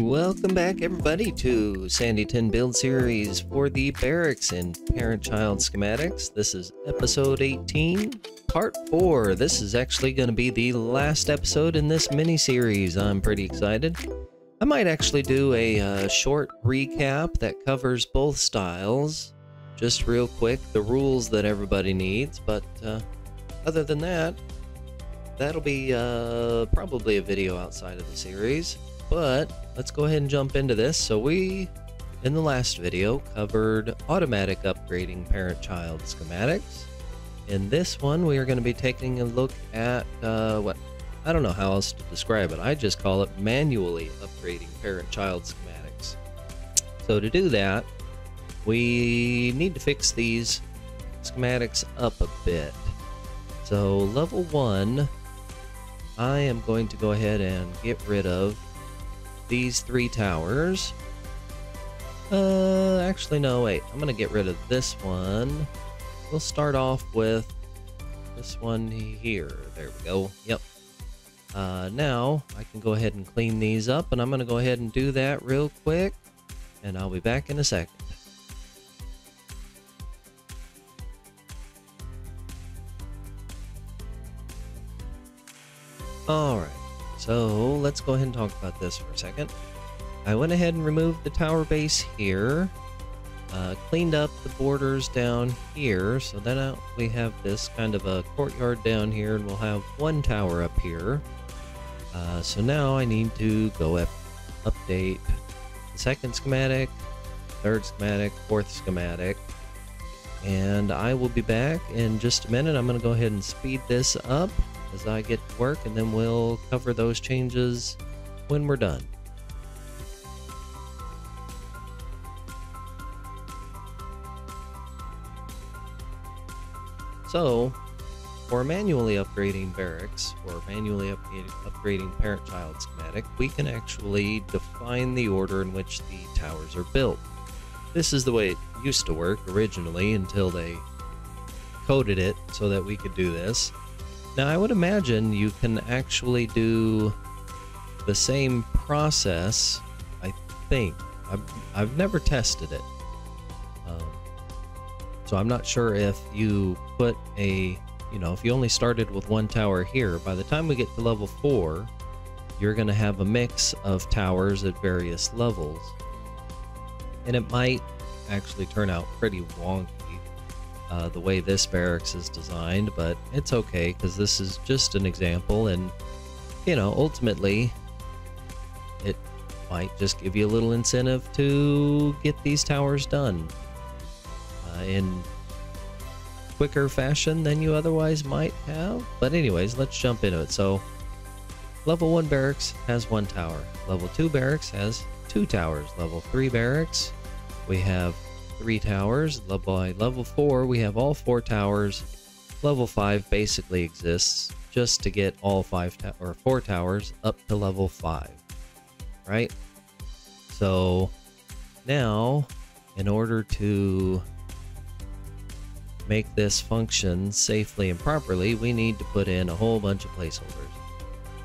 Welcome back, everybody, to Sandyton build series for the barracks and Parent Child Schematics. This is episode 18, part 4. This is actually going to be the last episode in this mini series. I'm pretty excited. I might actually do a uh, short recap that covers both styles, just real quick, the rules that everybody needs. But uh, other than that, that'll be uh, probably a video outside of the series. But let's go ahead and jump into this. So we, in the last video, covered automatic upgrading parent-child schematics. In this one, we are going to be taking a look at uh, what I don't know how else to describe it. I just call it manually upgrading parent-child schematics. So to do that, we need to fix these schematics up a bit. So level one, I am going to go ahead and get rid of these three towers. Uh, actually, no, wait. I'm going to get rid of this one. We'll start off with this one here. There we go. Yep. Uh, now, I can go ahead and clean these up, and I'm going to go ahead and do that real quick, and I'll be back in a second. Alright. So let's go ahead and talk about this for a second. I went ahead and removed the tower base here, uh, cleaned up the borders down here, so then we have this kind of a courtyard down here, and we'll have one tower up here. Uh, so now I need to go up, update the second schematic, third schematic, fourth schematic, and I will be back in just a minute. I'm going to go ahead and speed this up as I get to work, and then we'll cover those changes when we're done. So, for manually upgrading barracks or manually upgrading parent-child schematic, we can actually define the order in which the towers are built. This is the way it used to work originally until they coded it so that we could do this. Now, I would imagine you can actually do the same process, I think. I've, I've never tested it. Um, so I'm not sure if you put a, you know, if you only started with one tower here, by the time we get to level 4, you're going to have a mix of towers at various levels. And it might actually turn out pretty wonky uh, the way this barracks is designed, but it's okay because this is just an example, and you know, ultimately, it might just give you a little incentive to get these towers done uh, in quicker fashion than you otherwise might have. But anyways, let's jump into it. So, level one barracks has one tower. Level two barracks has two towers. Level three barracks, we have three towers. By level four, we have all four towers. Level five basically exists just to get all five or four towers up to level five, right? So now, in order to make this function safely and properly, we need to put in a whole bunch of placeholders.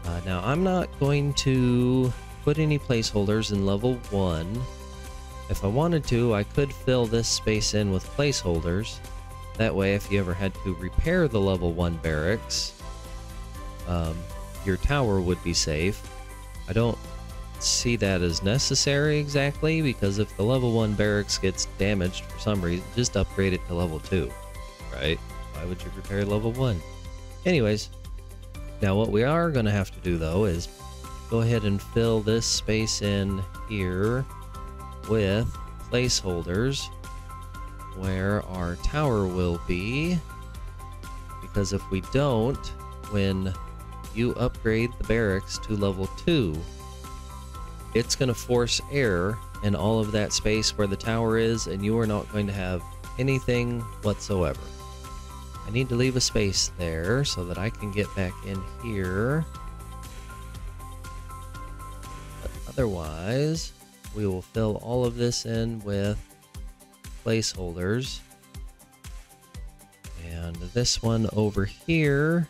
Uh, now, I'm not going to put any placeholders in level 1 if I wanted to, I could fill this space in with placeholders. That way, if you ever had to repair the level 1 barracks, um, your tower would be safe. I don't see that as necessary exactly, because if the level 1 barracks gets damaged for some reason, just upgrade it to level 2, right? Why would you repair level 1? Anyways, now what we are going to have to do, though, is go ahead and fill this space in here with placeholders where our tower will be. Because if we don't, when you upgrade the barracks to level 2, it's going to force air in all of that space where the tower is, and you are not going to have anything whatsoever. I need to leave a space there so that I can get back in here. But otherwise, we will fill all of this in with placeholders. And this one over here,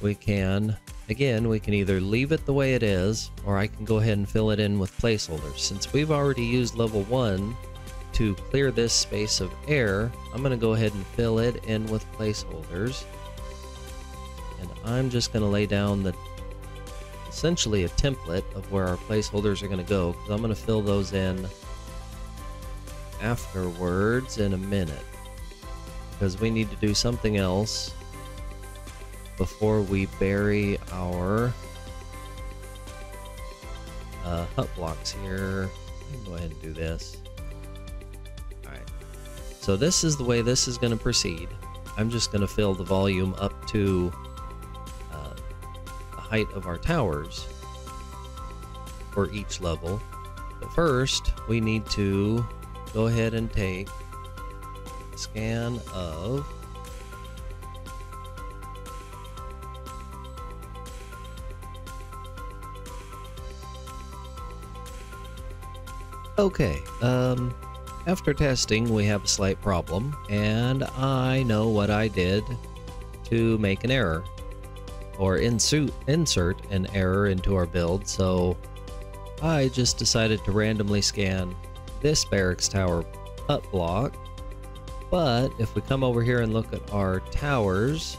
we can Again, we can either leave it the way it is, or I can go ahead and fill it in with placeholders. Since we've already used level 1 to clear this space of air, I'm going to go ahead and fill it in with placeholders. And I'm just going to lay down the essentially a template of where our placeholders are going to go because I'm going to fill those in afterwards in a minute because we need to do something else before we bury our uh, hut blocks here. go ahead and do this. Alright. So this is the way this is going to proceed. I'm just going to fill the volume up to height of our towers for each level. But first, we need to go ahead and take a scan of Okay, um, after testing, we have a slight problem, and I know what I did to make an error, or insert, insert an error into our build, so I just decided to randomly scan this barracks tower hut block, but if we come over here and look at our towers,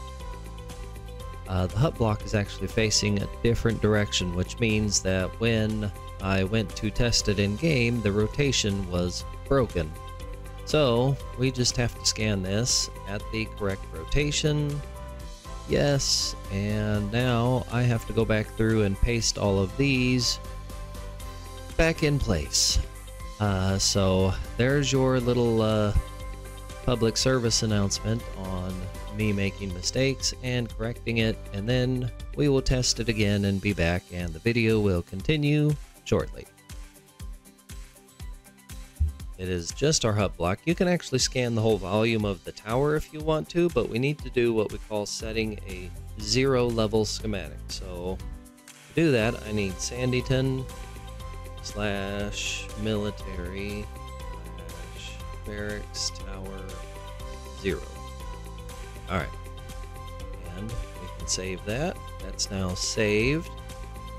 uh, the hut block is actually facing a different direction, which means that when I went to test it in game, the rotation was broken. So we just have to scan this at the correct rotation. Yes, and now I have to go back through and paste all of these back in place. Uh, so there's your little uh, public service announcement on me making mistakes and correcting it, and then we will test it again and be back, and the video will continue shortly. It is just our hut block. You can actually scan the whole volume of the tower if you want to, but we need to do what we call setting a zero level schematic. So to do that, I need Sandyton slash military slash barracks tower zero. All right, and we can save that. That's now saved.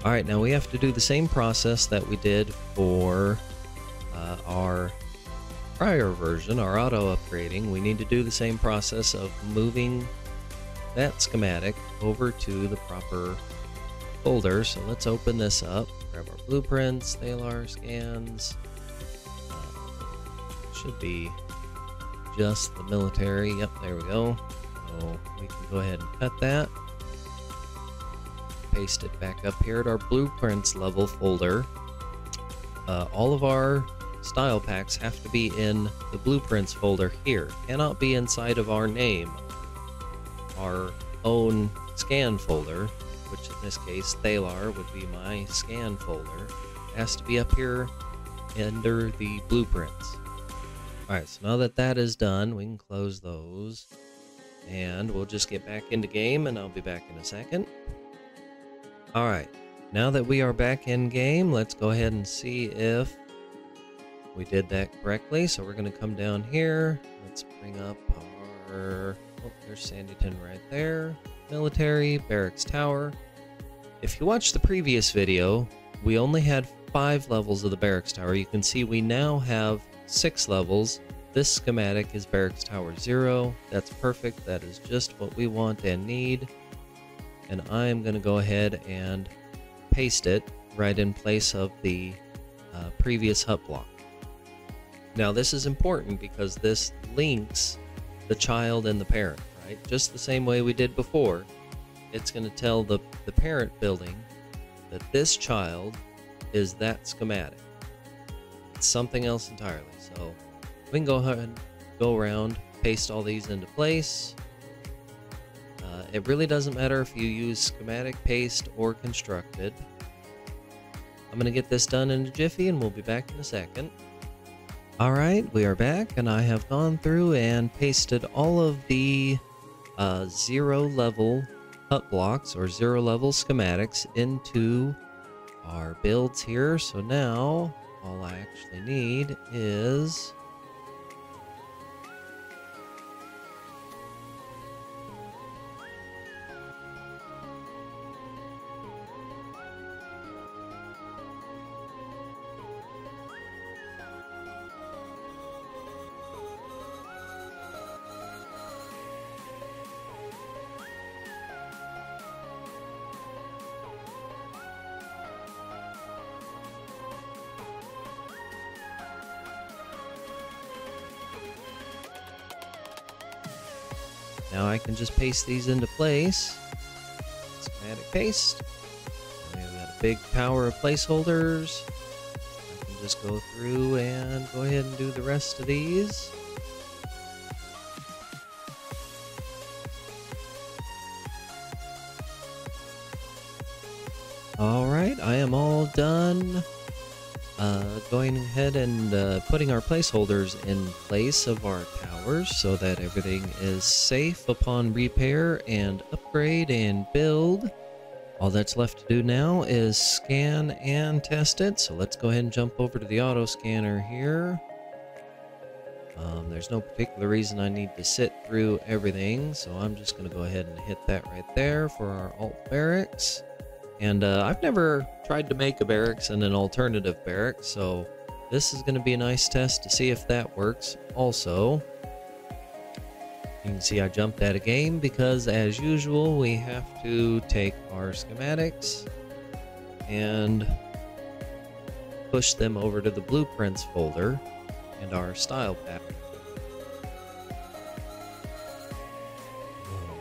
All right, now we have to do the same process that we did for uh, our prior version, our auto upgrading. We need to do the same process of moving that schematic over to the proper folder. So let's open this up, grab our blueprints, Thaylar scans. Uh, should be just the military. Yep, there we go. So we can go ahead and cut that paste it back up here at our blueprints level folder. Uh, all of our style packs have to be in the blueprints folder here. Cannot be inside of our name, our own scan folder, which in this case Thaylar would be my scan folder. Has to be up here under the blueprints. Alright, so now that that is done, we can close those. And we'll just get back into game and I'll be back in a second. Alright, now that we are back in game, let's go ahead and see if we did that correctly. So we're going to come down here. Let's bring up our... Oh, there's Sandyton right there. Military, Barracks Tower. If you watched the previous video, we only had five levels of the Barracks Tower. You can see we now have six levels. This schematic is Barracks Tower 0. That's perfect. That is just what we want and need and I'm going to go ahead and paste it right in place of the uh, previous hut block. Now this is important because this links the child and the parent, right? Just the same way we did before. It's going to tell the, the parent building that this child is that schematic. It's something else entirely. So we can go ahead and go around, paste all these into place, uh, it really doesn't matter if you use schematic, paste, or constructed. I'm going to get this done in a jiffy and we'll be back in a second. Alright, we are back and I have gone through and pasted all of the uh, zero level hut blocks or zero level schematics into our builds here. So now all I actually need is Now I can just paste these into place. Schematic paste. And we've got a big power of placeholders. I can just go through and go ahead and do the rest of these. Alright, I am all done uh, going ahead and uh, putting our placeholders in place of our towers so that everything is safe upon repair and upgrade and build. All that's left to do now is scan and test it. So let's go ahead and jump over to the auto scanner here. Um, there's no particular reason I need to sit through everything, so I'm just going to go ahead and hit that right there for our alt barracks. And uh, I've never tried to make a barracks and an alternative barracks, so this is going to be a nice test to see if that works also. You can see I jumped out of game because as usual we have to take our schematics and push them over to the blueprints folder and our style pack.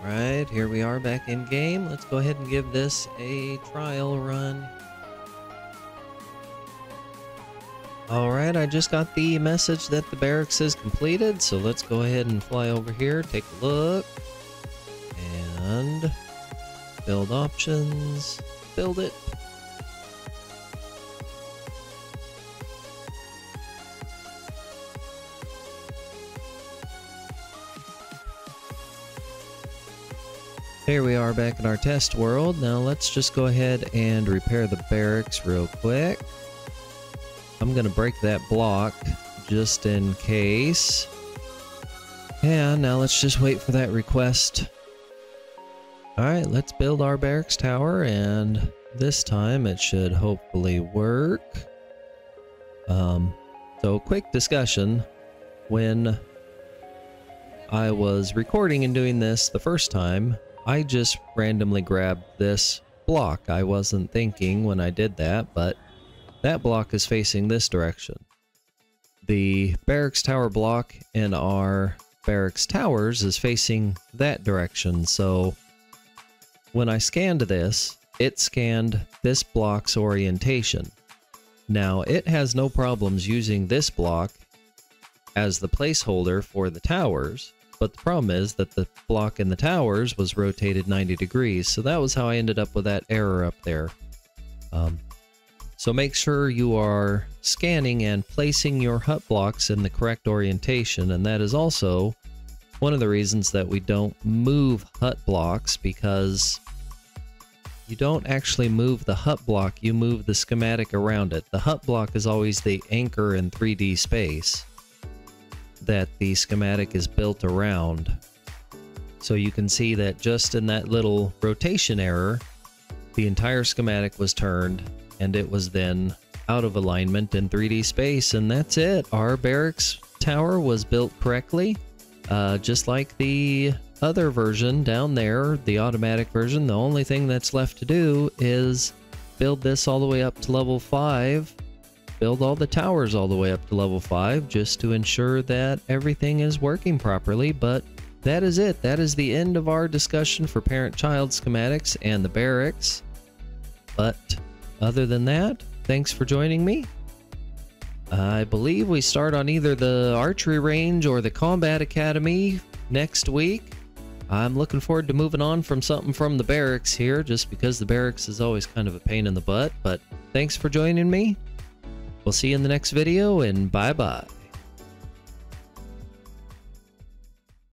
Alright, here we are back in game. Let's go ahead and give this a trial run. Alright, I just got the message that the barracks is completed, so let's go ahead and fly over here, take a look, and build options, build it. Here we are back in our test world. Now let's just go ahead and repair the barracks real quick. I'm going to break that block just in case. And now let's just wait for that request. Alright, let's build our barracks tower and this time it should hopefully work. Um, so quick discussion. When I was recording and doing this the first time, I just randomly grabbed this block. I wasn't thinking when I did that, but that block is facing this direction. The barracks tower block in our barracks towers is facing that direction, so when I scanned this, it scanned this block's orientation. Now, it has no problems using this block as the placeholder for the towers, but the problem is that the block in the towers was rotated 90 degrees, so that was how I ended up with that error up there. Um, so make sure you are scanning and placing your hut blocks in the correct orientation, and that is also one of the reasons that we don't move hut blocks because you don't actually move the hut block, you move the schematic around it. The hut block is always the anchor in 3D space that the schematic is built around. So you can see that just in that little rotation error, the entire schematic was turned and it was then out of alignment in 3D space and that's it. Our barracks tower was built correctly, uh, just like the other version down there, the automatic version. The only thing that's left to do is build this all the way up to level 5 build all the towers all the way up to level 5 just to ensure that everything is working properly, but that is it. That is the end of our discussion for parent-child schematics and the barracks. But other than that, thanks for joining me. I believe we start on either the archery range or the combat academy next week. I'm looking forward to moving on from something from the barracks here, just because the barracks is always kind of a pain in the butt. But thanks for joining me. We'll see you in the next video, and bye bye.